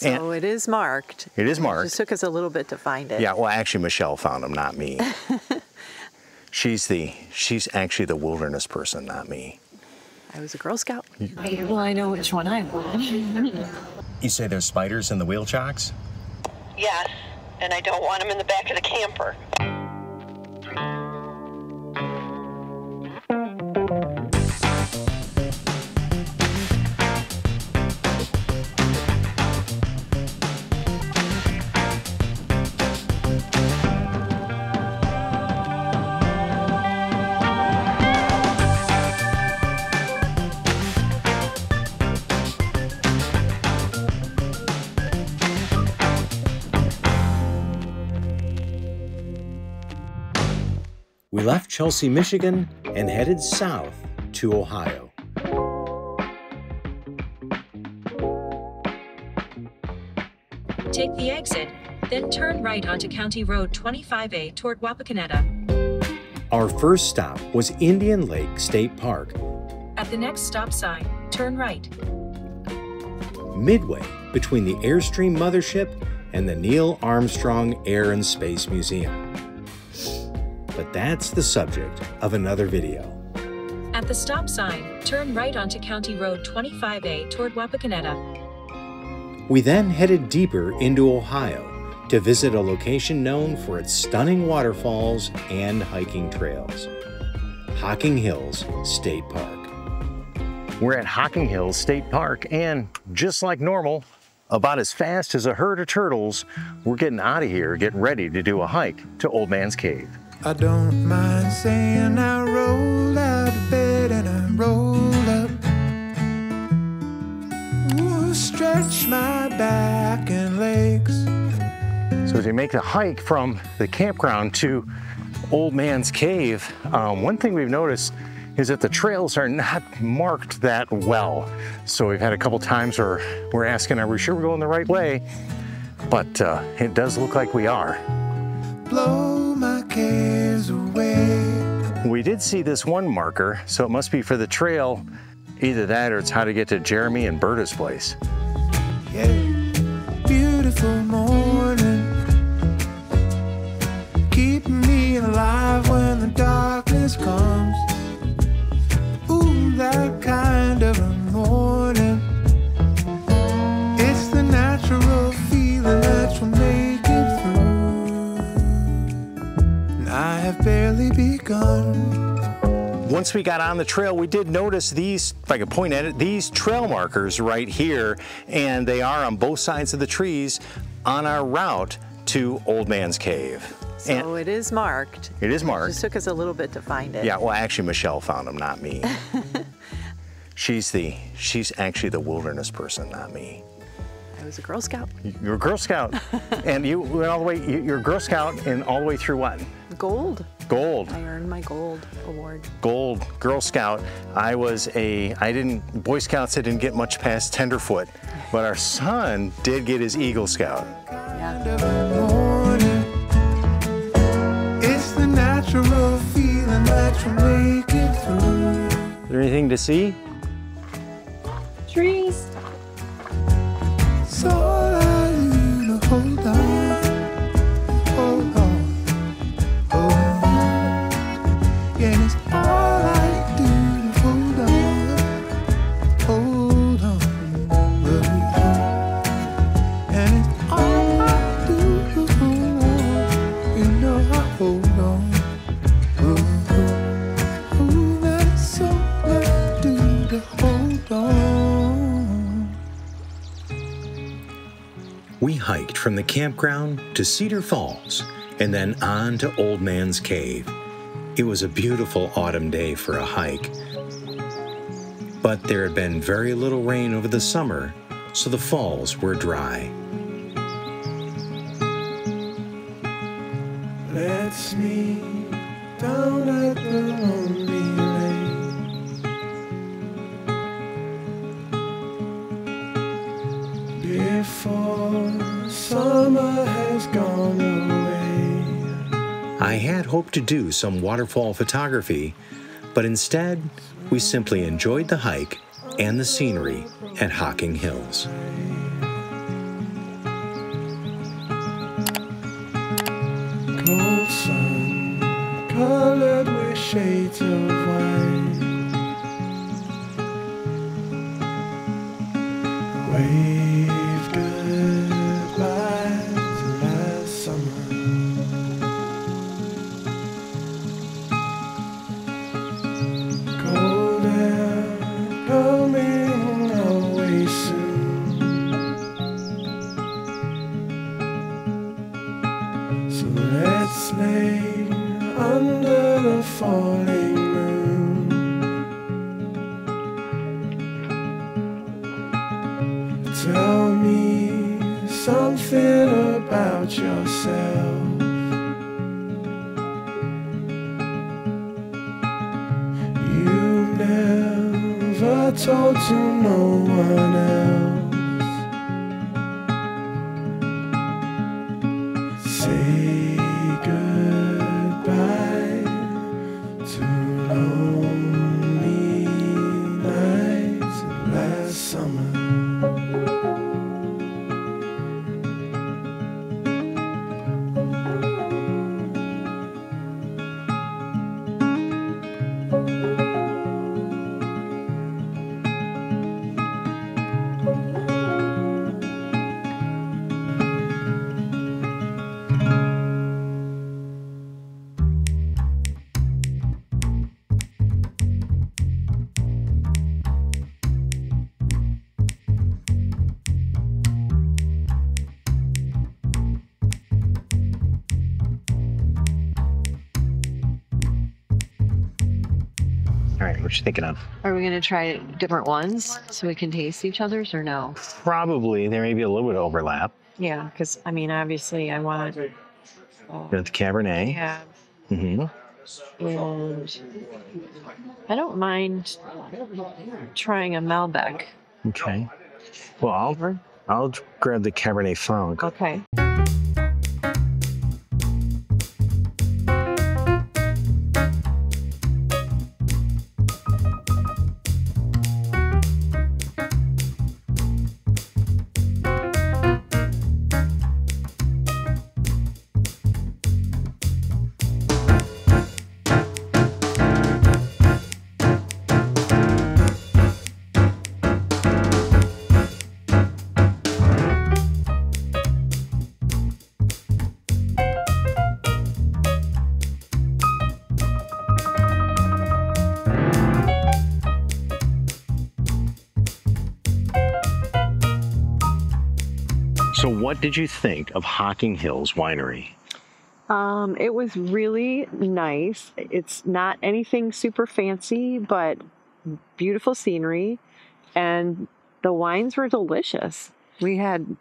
So it is marked. It is It marked. just took us a little bit to find it. Yeah, well, actually, Michelle found them, not me. she's the she's actually the wilderness person, not me. I was a Girl Scout. Well, I know which one I want. You say there's spiders in the wheel chocks? Yes, and I don't want them in the back of the camper. We left Chelsea, Michigan, and headed south to Ohio. Take the exit, then turn right onto County Road 25A toward Wapakoneta. Our first stop was Indian Lake State Park, At the next stop sign, turn right. midway between the Airstream Mothership and the Neil Armstrong Air and Space Museum. But that's the subject of another video. At the stop sign, turn right onto County Road 25A toward Wapakoneta. We then headed deeper into Ohio to visit a location known for its stunning waterfalls and hiking trails Hocking Hills State Park. We're at Hocking Hills State Park, and just like normal, about as fast as a herd of turtles, we're getting out of here, getting ready to do a hike to Old Man's Cave. I don't mind saying I rolled out of bed and I rolled up. Ooh, stretch my back and legs. So as you make the hike from the campground to Old Man's Cave, um, one thing we've noticed is that the trails are not marked that well. So we've had a couple times where we're asking, are we sure we're going the right way? But uh, it does look like we are. Blow my cares away. We did see this one marker, so it must be for the trail. Either that or it's how to get to Jeremy and Berta's place. Yeah, beautiful morning. Once we got on the trail, we did notice these, if I could point at it, these trail markers right here, and they are on both sides of the trees on our route to Old Man's Cave. So it is marked. It is It marked. just took us a little bit to find it. Yeah, well, actually, Michelle found them, not me. she's the, she's actually the wilderness person, not me. I was a Girl Scout. You're a Girl Scout, and you went all the way. you- You're a Girl Scout, and all the way through what? Gold. Gold. I earned my gold award. Gold Girl Scout. I was a. I didn't. Boy Scouts. I didn't get much past tenderfoot, but our son did get his Eagle Scout. Yeah. It's the natural feeling that will make it through. Is there anything to see? Trees. From the campground to Cedar Falls and then on to Old Man's Cave. It was a beautiful autumn day for a hike. But there had been very little rain over the summer, so the falls were dry. Let's meet down hoped to do some waterfall photography, but instead, we simply enjoyed the hike and the scenery at Hocking Hills. Cold sun, colored with shades of white. Tell me something about yourself. You never told to no one else. All right, what you thinking of? Are we going to try different ones so we can taste each other's or no? Probably there may be a little bit of overlap. Yeah, because I mean, obviously, I want You the Cabernet. yeah, Mm-hmm. and I don't mind trying a Malbec. Okay. Well, I'll I'll grab the Cabernet Franc. Okay. What did you think of Hocking Hills Winery? Um, it was really nice. It's not anything super fancy, but beautiful scenery, and the wines were delicious. We had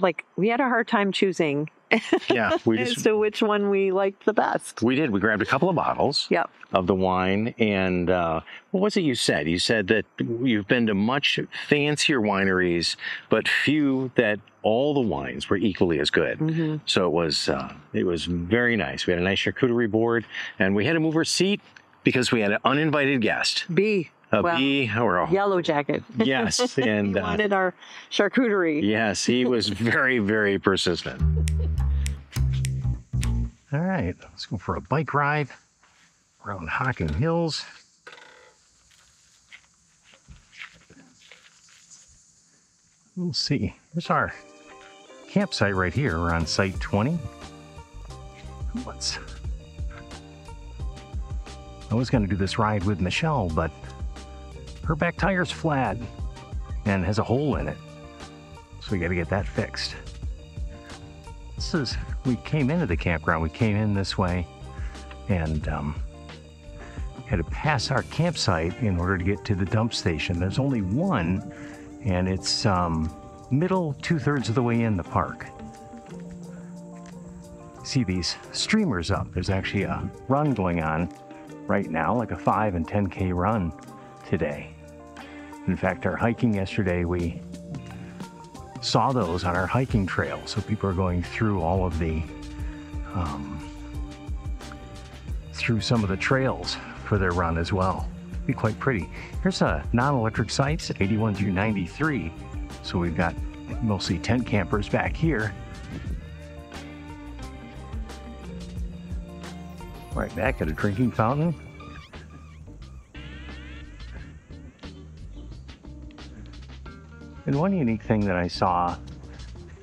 like we had a hard time choosing Yeah, we as just to which one we liked the best. we did. We grabbed a couple of bottles. Yep. of the wine. And uh, what was it you said? You said that you've been to much fancier wineries, but few that all the wines were equally as good. Mm-hmm. So it was uh, it was very nice. We had a nice charcuterie board, and we had to move our seat because we had an uninvited guest, bee. a well, bee or a Yellow jacket. yes, and he uh, wanted our charcuterie. yes, he was very very persistent. All right, let's go for a bike ride around Hocking Hills. We'll see. There's our campsite right here. We're on site 20. Let's. I was going to do this ride with Michelle, but her back tire's flat and has a hole in it. So we got to get that fixed. This is, we came into the campground, we came in this way and um, had to pass our campsite in order to get to the dump station. There's only one, and it's um, middle two thirds of the way in the park. See these streamers up. There's actually a run going on right now, like a 5 and 10K run today. In fact, our hiking yesterday, we saw those on our hiking trail. So people are going through all of the, um, through some of the trails for their run as well. Be quite pretty. Here's a non-electric sites, 81 through 93. So we've got mostly tent campers back here. Right back at a drinking fountain. And one unique thing that I saw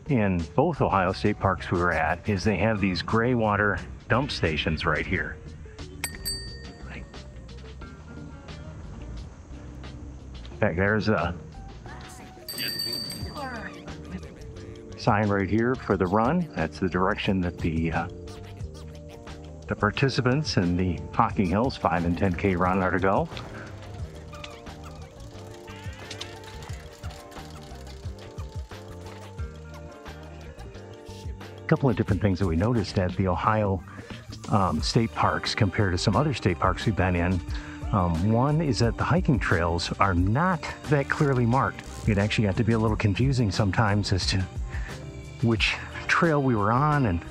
in both Ohio State parks we were at is they have these gray water dump stations right here. Fact, there's a sign right here for the run. That's the direction that the uh, the participants in the Hocking Hills 5 and 10K run are to go. A couple of different things that we noticed at the Ohio um, state parks compared to some other state parks we've been in. Um, one is that the hiking trails are not that clearly marked. It actually got to be a little confusing sometimes as to which trail we were on and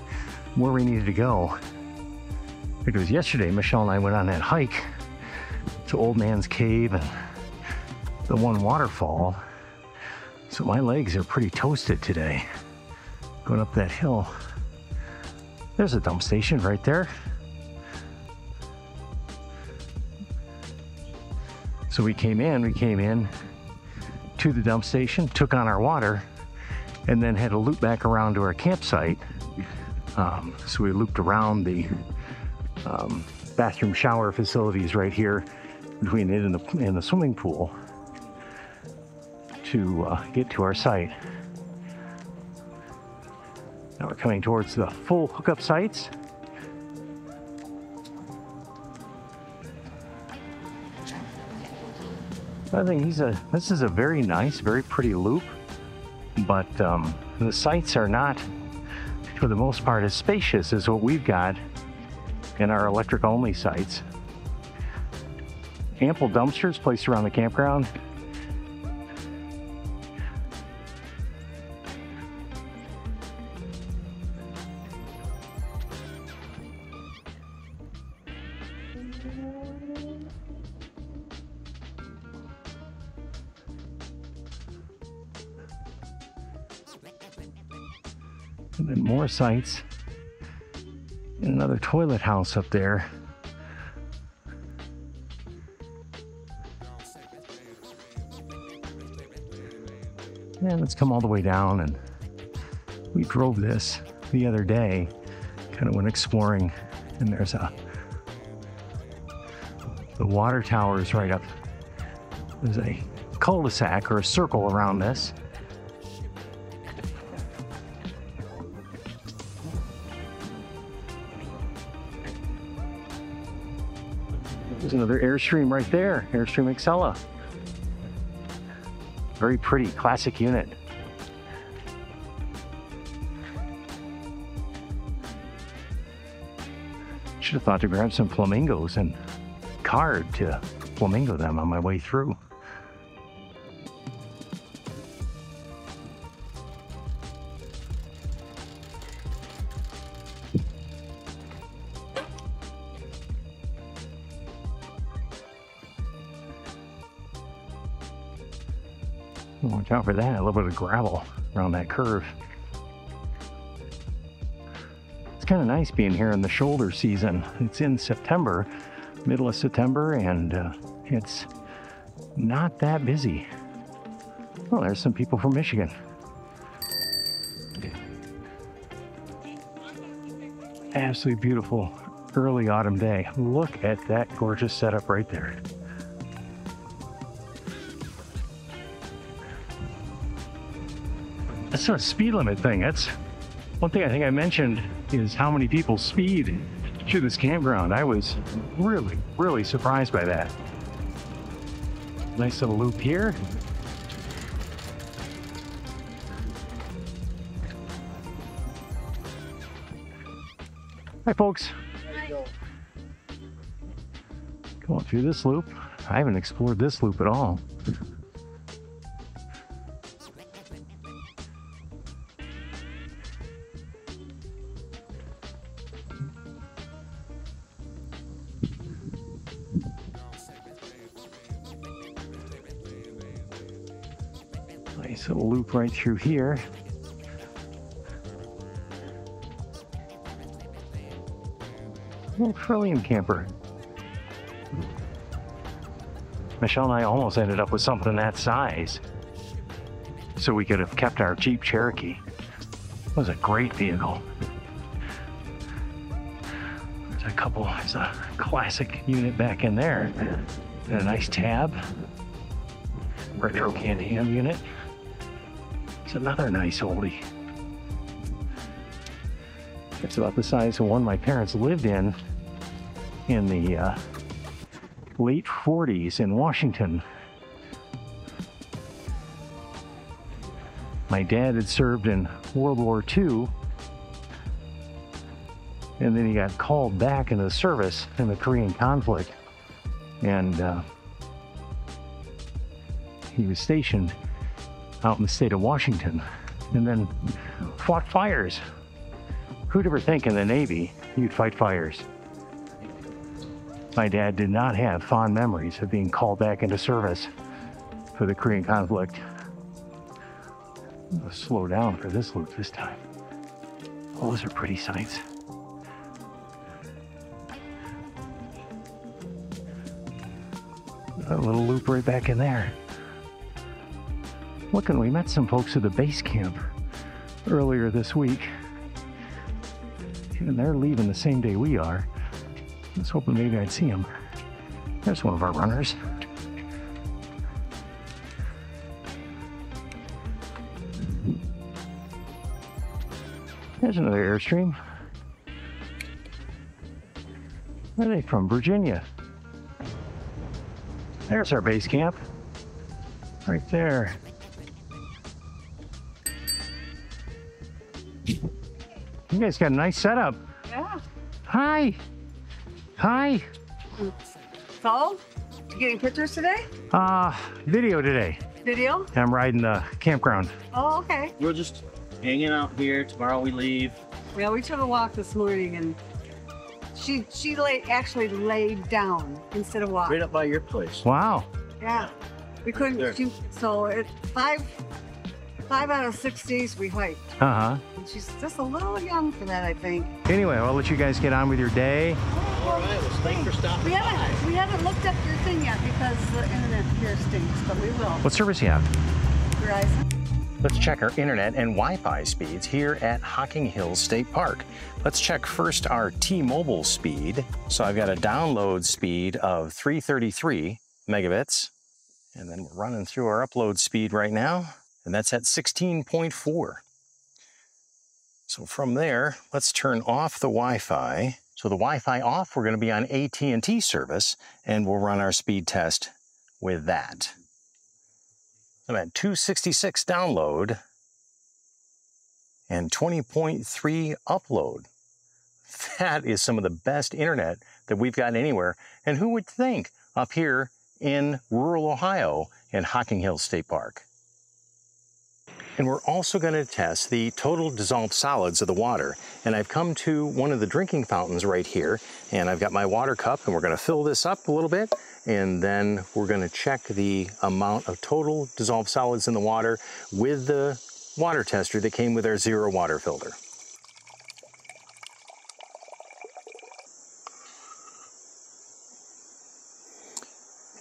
where we needed to go. It was yesterday, Michelle and I went on that hike to Old Man's Cave and the one waterfall. So my legs are pretty toasted today going up that hill. There's a dump station right there. So we came in, we came in to the dump station, took on our water, and then had to loop back around to our campsite. Um, so we looped around the um, bathroom shower facilities right here between it and the, and the swimming pool to uh, get to our site. Now we're coming towards the full hookup sites. I think he's a. This is a very nice, very pretty loop, but um, the sites are not, for the most part, as spacious as what we've got in our electric-only sites. Ample dumpsters placed around the campground. And more sites. And another toilet house up there. And let's come all the way down. And we drove this the other day, kind of went exploring. And there's a the water tower is right up. There's a cul-de-sac or a circle around this. There's another Airstream right there, Airstream Excella. Very pretty, classic unit. Should have thought to grab some flamingos and card to flamingo them on my way through. For that, a little bit of gravel around that curve. It's kind of nice being here in the shoulder season. It's in September, middle of September, and uh, it's not that busy. Well, there's some people from Michigan. Absolutely beautiful early autumn day. Look at that gorgeous setup right there. That's not a speed limit thing. That's one thing I think I mentioned is how many people speed to this campground. I was really, really surprised by that. Nice little loop here. Hi, folks. Going through this loop. I haven't explored this loop at all. Right through here. Little Trillium camper. Michelle and I almost ended up with something that size. So we could have kept our Jeep Cherokee. It was a great vehicle. There's a couple, there's a classic unit back in there. And a nice tab. Retro canned ham unit. It's another nice oldie. It's about the size of one my parents lived in in the uh, late 40s in Washington. My dad had served in World War II, and then he got called back into the service in the Korean conflict. And uh, he was stationed out in the state of Washington and then fought fires. Who'd ever think in the Navy you'd fight fires? My dad did not have fond memories of being called back into service for the Korean conflict. I'll slow down for this loop this time. Oh, those are pretty sights. A little loop right back in there. Looking, we met some folks at the base camp earlier this week. And they're leaving the same day we are. I was hoping maybe I'd see them. There's one of our runners. There's another Airstream. Where are they from? Virginia. There's our base camp. Right there. You guys got a nice setup. Yeah. Hi. Hi. So, you getting pictures today? Uh, video today. Video? I'm riding the campground. Oh, okay. We're just hanging out here. Tomorrow we leave. Yeah, we took a walk this morning and she she lay actually laid down instead of walking. Right up by your place. Wow. Yeah. We couldn't There. she, so it five five out of six days we hiked. Uh huh. And she's just a little young for that, I think. Anyway, I'll let you guys get on with your day. All right, well, thanks for stopping We by. haven't we haven't looked up your thing yet because the internet here stinks, but we will. What service you have? Verizon. Let's check our internet and Wi-Fi speeds here at Hocking Hills State Park. Let's check first our T-Mobile speed. So I've got a download speed of 333 megabits, and then we're running through our upload speed right now, and that's at 16.4. So from there, let's turn off the Wi-Fi. So the Wi-Fi off, we're gonna be on AT&T service, and we'll run our speed test with that. I'm at 266 download and 20.3 upload. That is some of the best internet that we've got anywhere. And who would think up here in rural Ohio in Hocking Hills State Park? And we're also going to test the total dissolved solids of the water. And I've come to one of the drinking fountains right here, and I've got my water cup, and we're going to fill this up a little bit, and then we're going to check the amount of total dissolved solids in the water with the water tester that came with our ZeroWater filter.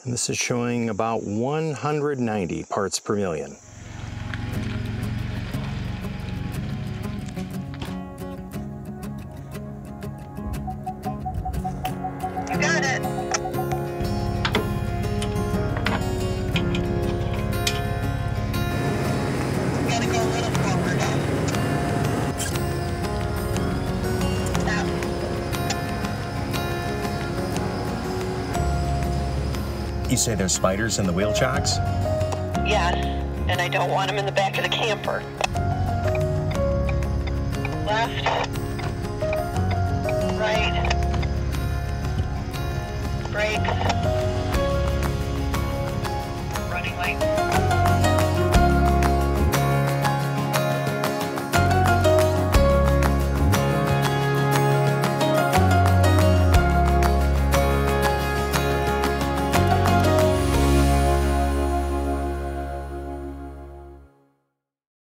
And this is showing about 190 parts per million. You say there's spiders in the wheel chocks? Yes, and I don't want them in the back of the camper. Left. Right. Brakes. Running lights.